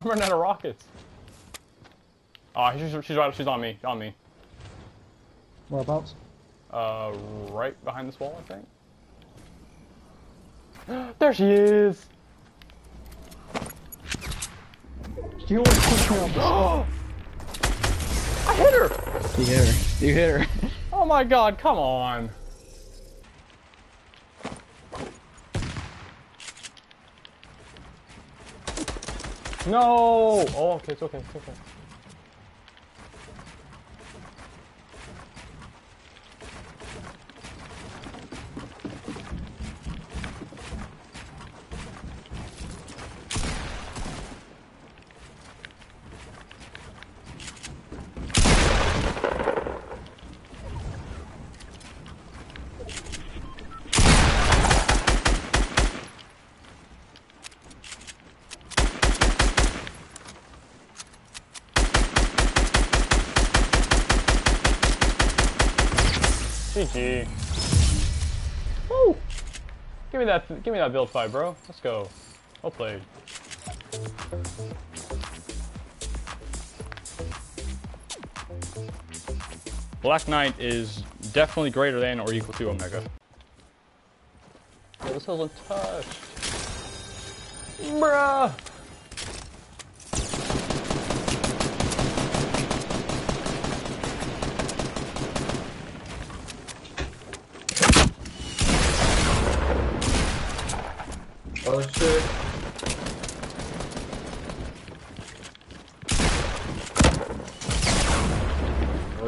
I'm running out of rockets. Oh, she's, she's right. She's on me. On me. Whereabouts? Uh, right behind this wall, I think. there she is. She always push me up. I hit her. You hit her. You hit her. Oh my god, come on. No! Oh, okay, it's okay, it's okay. GG. Woo! Give me that, give me that build fight, bro. Let's go. Well played. Black Knight is definitely greater than or equal to Omega. Oh, this hill's untouched. Bruh! Oh shit.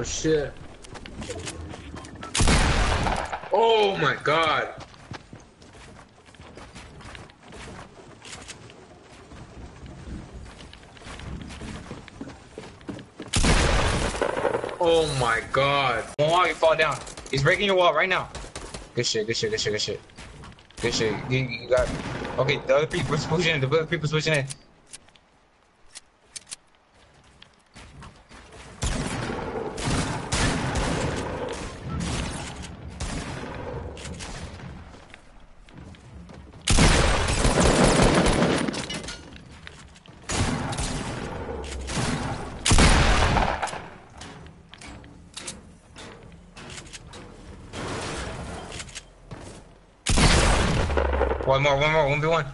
Oh shit. Oh my god. Oh my god. One wall, you fall down. He's breaking your wall right now. Good shit, good shit, good shit, good shit. Good shit. You, you got. Okay, the other people pushing in. The other people switching in. One more, one more, one v one.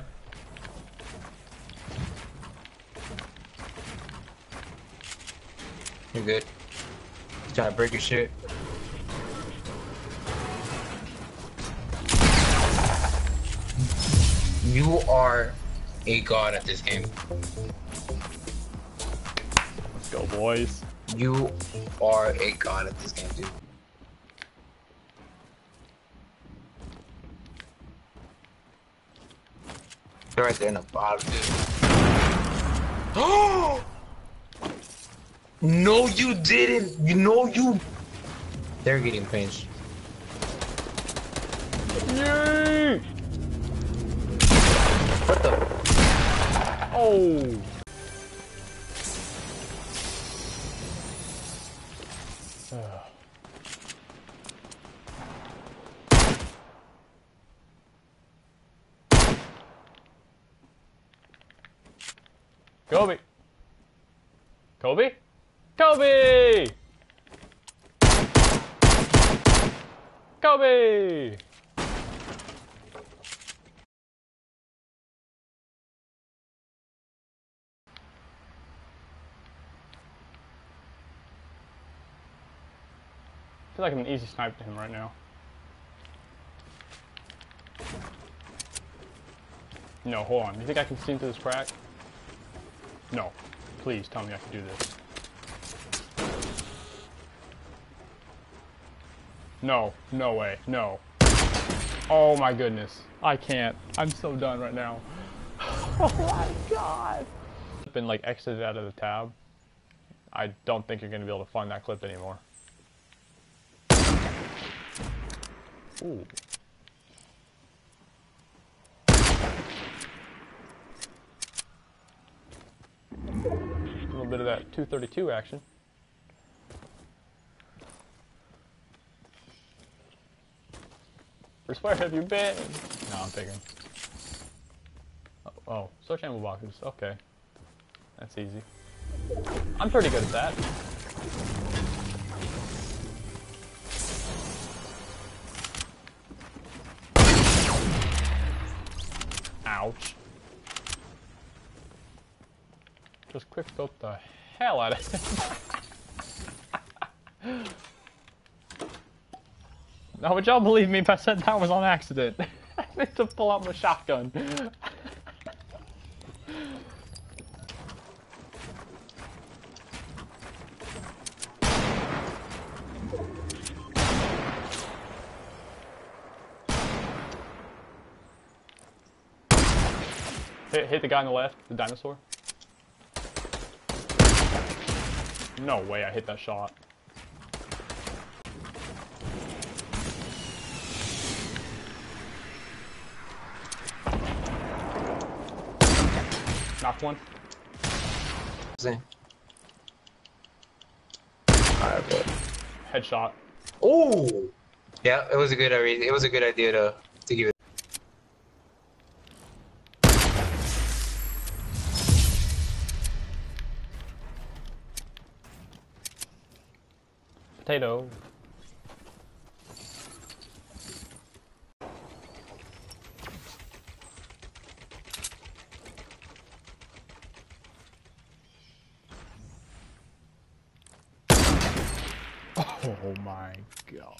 You're good. Trying to break your shit. You are a god at this game. Let's go, boys. You are a god at this game, dude. They're right there in the bottom, dude. Oh! no, you didn't. You know you. They're getting pinched. Yay! What the? Oh! Kobe! Kobe? Kobe! Kobe! I feel like I'm an easy snipe to him right now. No, hold on. You think I can see through this crack? No. Please tell me I can do this. No. No way. No. Oh my goodness. I can't. I'm so done right now. Oh my god. Been like exited out of the tab. I don't think you're gonna be able to find that clip anymore. Ooh. Bit of that 232 action. Where's where have you been? No, I'm thinking. Oh, oh, search ammo boxes. Okay. That's easy. I'm pretty good at that. Ouch. Just quick built the hell out of him. now would y'all believe me if I said that was on accident? I meant to pull out my shotgun. Hit, hit the guy on the left, the dinosaur. No way I hit that shot. Knocked one. Same. Alright, but. Headshot. Oh! Yeah, it was a good idea. It was a good idea to Potato. Oh my god.